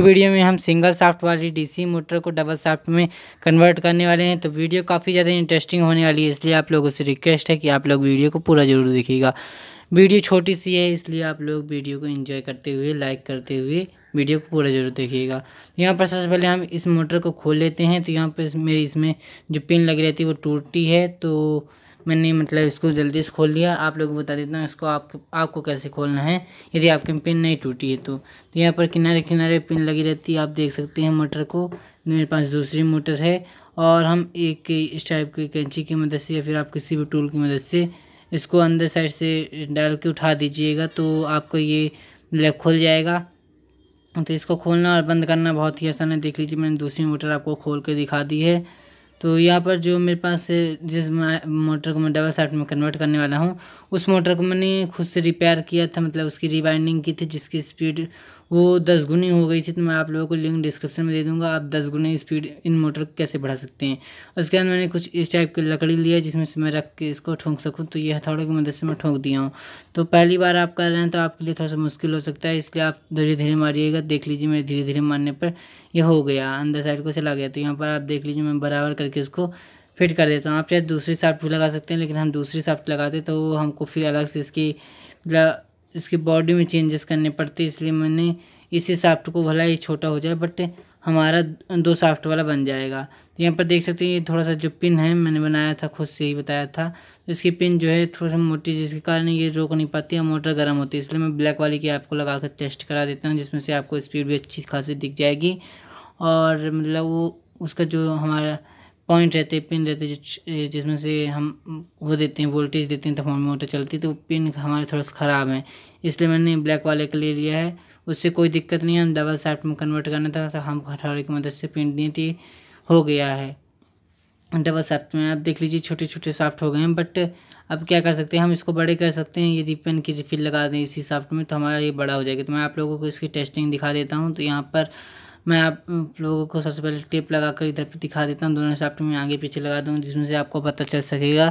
Video में हम single shaft वाली डीसी मोटर को डबल साफ्ट में कन्वर्ट करने वाले हैं। तो वीडियो काफ़ी ज़्यादा इंटरेस्टिंग होने वाली है, इसलिए आप लोगों से रिक्वेस्ट है कि आप लोग वीडियो को पूरा ज़रूर देखिएगा। वीडियो छोटी सी है, इसलिए आप लोग वीडियो को एंजॉय करते हुए लाइक करते हुए वीडियो को पूरा ज़रूर देखिएगा। यहाँ पर सबसे पहले हम इस मोटर को खोल लेते हैं। तो यहाँ पर मेरी इसमें जो पिन लगी रहती है वो टूटी है तो मैंने मतलब इसको जल्दी से खोल लिया आप लोग बता देता हूँ इसको आप आपको कैसे खोलना है। यदि आपकी पिन नहीं टूटी है तो, तो यहाँ पर किनारे किनारे पिन लगी रहती है। आप देख सकते हैं मोटर को। मेरे पास दूसरी मोटर है और हम एक इस टाइप की कैंची की मदद से या फिर आप किसी भी टूल की मदद से इसको अंदर साइड से डाल के उठा दीजिएगा तो आपको ये ब्लैक खुल जाएगा। तो इसको खोलना और बंद करना बहुत ही आसान है। देख लीजिए मैंने दूसरी मोटर आपको खोल के दिखा दी है। तो यहाँ पर जो मेरे पास जिस मोटर को मैं डबल साइड में कन्वर्ट करने वाला हूँ, उस मोटर को मैंने खुद से रिपेयर किया था मतलब उसकी रिवाइंडिंग की थी, जिसकी स्पीड वो दस गुनी हो गई थी तो मैं आप लोगों को लिंक डिस्क्रिप्शन में दे दूँगा, आप दस गुनी स्पीड इन मोटर को कैसे बढ़ा सकते हैं। उसके बाद मैंने कुछ इस टाइप की लकड़ी लिया जिसमें से मैं रख के इसको ठोंक सकूँ तो ये हथौड़े की मदद से मैं ठोंक दिया हूँ। तो पहली बार आप कर रहे हैं तो आपके लिए थोड़ा सा मुश्किल हो सकता है, इसलिए आप धीरे धीरे मारिएगा, देख लीजिए मेरे धीरे धीरे मारने पर यह हो गया, अंदर साइड को चला गया तो यहाँ पर आप देख लीजिए मैं बराबर करके इसको फिट कर देता हूँ। आप चाहे दूसरी साफ्ट भी लगा सकते हैं, लेकिन हम दूसरी साफ्ट लगाते तो हमको फिर अलग से इसकी इसकी बॉडी में चेंजेस करने पड़ते इसलिए मैंने इसी साफ्ट को भला ही छोटा हो जाए बट हमारा दो साफ्ट वाला बन जाएगा। तो यहाँ पर देख सकते हैं, ये थोड़ा सा जो पिन है, मैंने बनाया था, खुद से ही बताया था। इसकी पिन जो है, थोड़ा सा मोटी, जिसके कारण ये रोक नहीं पाती है मोटर गर्म होती है, इसलिए मैं ब्लैक वाली की आपको लगा कर टेस्ट करा देता हूँ, जिसमें से आपको स्पीड भी अच्छी खासी दिख जाएगी। और मतलब वो, उसका जो हमारा पॉइंट रहते पिन रहते जिसमें से हम वो देते हैं वोल्टेज देते हैं तो हमारी मोटर चलती है तो पिन हमारे थोड़ा सा ख़राब है। इसलिए मैंने ब्लैक वाले का ले लिया है। उससे कोई दिक्कत नहीं है, हम डबल साफ्ट में कन्वर्ट करना था तो हम हथौड़े की मदद से पिन दी थी, हो गया है। डबल साफ्ट में आप देख लीजिए छोटे छोटे साफ्ट हो गए हैं बट अब क्या कर सकते हैं, हम इसको बड़े कर सकते हैं, यदि पेन की रिफिल लगा दें इसी साफ्ट में तो हमारा ये बड़ा हो जाएगा। तो मैं आप लोगों को इसकी टेस्टिंग दिखा देता हूँ तो यहाँ पर मैं आप लोगों को सबसे पहले टेप लगा कर इधर पे दिखा देता हूँ। दोनों साफ्ट में आगे पीछे लगा दूँ, जिसमें से आपको पता चल सकेगा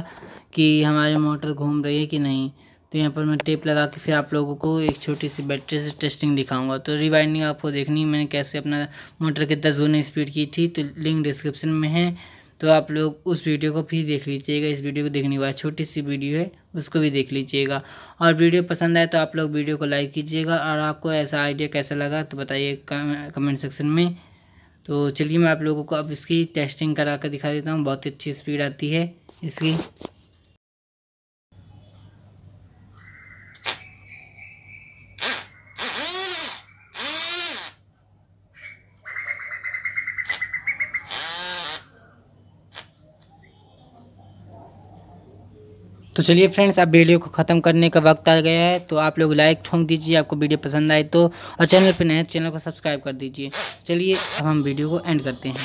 कि हमारी मोटर घूम रही है कि नहीं। तो यहाँ पर मैं टेप लगा के फिर आप लोगों को एक छोटी सी बैटरी से टेस्टिंग दिखाऊँगा। तो रिवाइंडिंग आपको देखनी मैंने कैसे अपना मोटर के दस गुना स्पीड की थी तो लिंक डिस्क्रिप्शन में है। तो आप लोग उस वीडियो को फिर देख लीजिएगा। इस वीडियो को देखने के बाद छोटी सी वीडियो है। उसको भी देख लीजिएगा। और वीडियो पसंद आए तो आप लोग वीडियो को लाइक कीजिएगा। और आपको ऐसा आइडिया कैसा लगा तो बताइए कमेंट सेक्शन में। तो चलिए मैं आप लोगों को अब इसकी टेस्टिंग करा कर दिखा देता हूँ। बहुत अच्छी स्पीड आती है इसकी। तो चलिए फ्रेंड्स, अब वीडियो को ख़त्म करने का वक्त आ गया है तो आप लोग लाइक ठोंक दीजिए, आपको वीडियो पसंद आए तो और चैनल पर नए चैनल को सब्सक्राइब कर दीजिए। चलिए, अब हम वीडियो को एंड करते हैं।